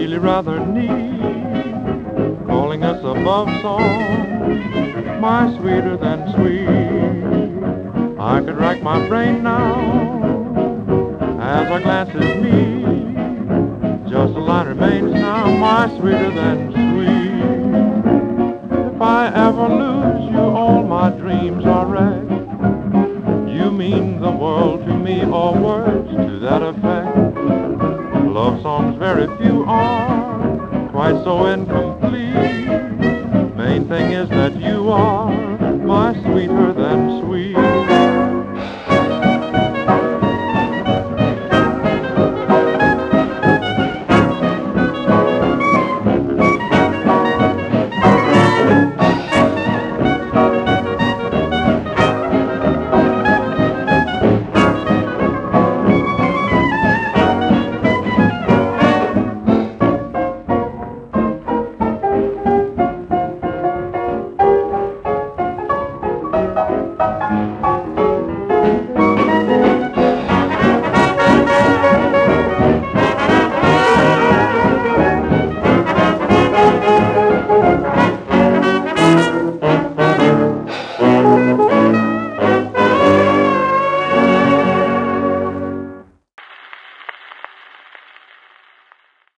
really rather need, calling us above song, my sweeter than sweet. I could rack my brain now as our glances meet. Just a line remains now, my sweeter than sweet. Songs, very few are quite so incomplete. Main thing is that you are my sweeter than sweet.